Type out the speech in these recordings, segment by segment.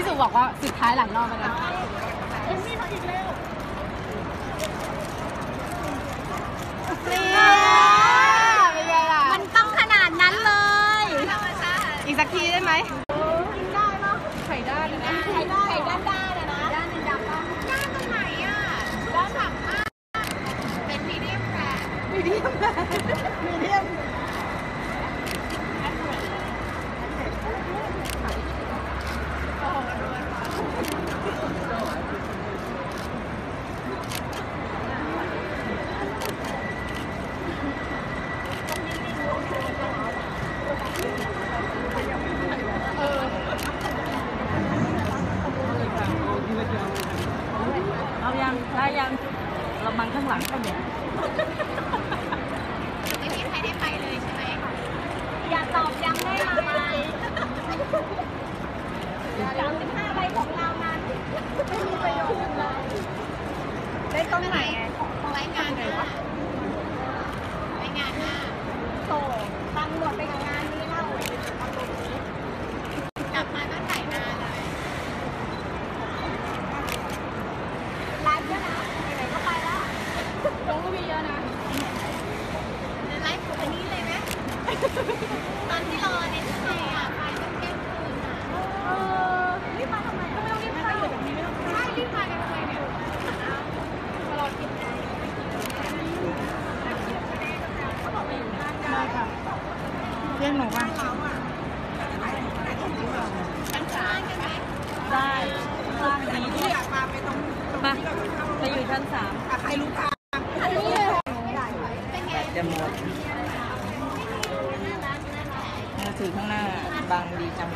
พี่สุบอกว่าสุดท้ายหลังรอบไปแล้วนี่เป็นไงล่ะ มันต้องขนาดนั้นเลย อีกสักทีได้ไหม กินได้ปะ ไข่ด้านนะ ไข่ได้ไข่ด้านด้านอะนะด้านหนึ่งดำปะด้านตรงไหนอะด้านหลังมากเป็นมีเดียมแฟร์ มีเดียมมีเดียม เอายังได้ยังเรา มันข้างหลังก็เดี๋ยไม่มีใครได้ไปเลยใช่ไหมอย่าตอบยังได้ไหมสามสิบห้าใบของเรานั้นไม่มีประโยชน์เลยได้ตรงไหนรายงานไหนวะรายงานหน้าโตตังหมดไปกับงานนี้เล่ากลับมาก็ถ่ายหน้าเลยไลฟ์ด้วยนะไหนๆก็ไปแล้ว ลงก็มีเยอะนะ เดี๋ยวไลฟ์วันนี้เลยไหม ตอนที่รอเนี่ยทำไมอะไปตั้งเที่ยงคืนอะเออรีบมาทำไมอะไม่ต้องรีบมาอยู่แบบนี้ไม่ต้องใช่รีบมากันทำไมเนี่ยมารอกินไง ได้ค่ะ เรียกหนูป่ะชั้นสามกันได้สร้างดีที่มาไปตรงมาไปอยู่ชั้นสามอันนี้เลยเป็นไงจะหมดมือถือข้างหน้าบังดีจัง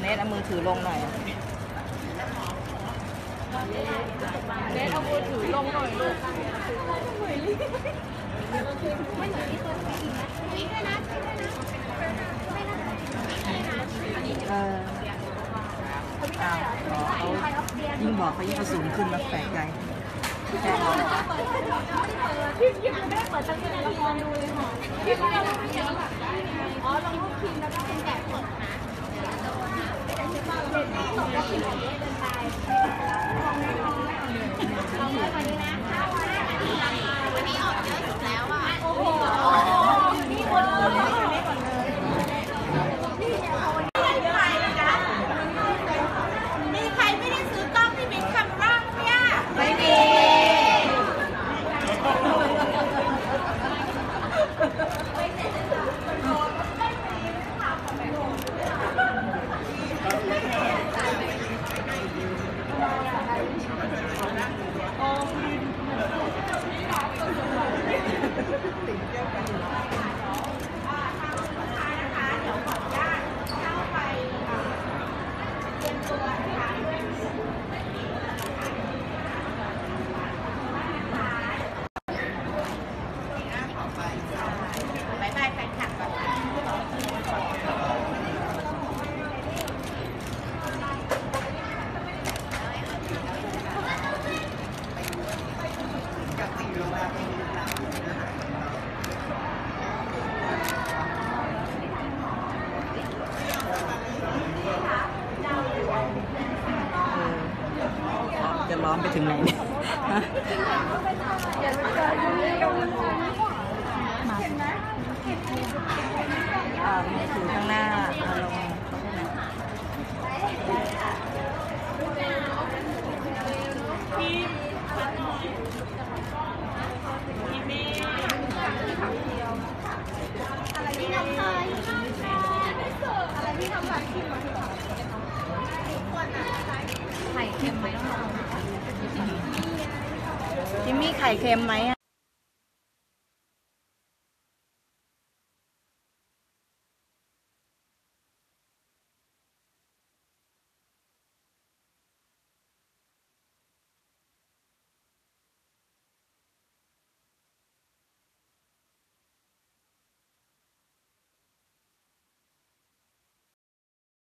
เนทเอามือถือลงหน่อย เนทเอามือถือลงหน่อยลูกนี่ด้วยนะเอออ้าวอ๋อเขายิ่งบอกเขายิ่งกระสุนขึ้นมาแปลกใจแปลกพี่ยังไม่ได้เปิดตั้งแต่ละครดูเลยค่ะพี่ก็ยังไม่ยังอ๋อลงรูปพิมพ์แล้วก็เป็นแบบสดนะเดี๋ยวโดนนะไม่ได้ใช่ป่ะเราเป็นสดแล้วพิมพ์แบบนี้เดินไปลองเลือกวันนี้นะวันนี้ออกเยอะสุดแล้วอะโอ้โหนี่หมดเลยมีใครไม่ได้ซื้อกล้องที่บิ๊กคัมบ้างเนี่ยไม่มี บายบายแฟนคลับก่อนเออจะร้อนไปถึงไหนเนี่ยฮะอ่า มือถือข้างหน้าเอาลงจิมมี่ไข่เค็มไหมอะ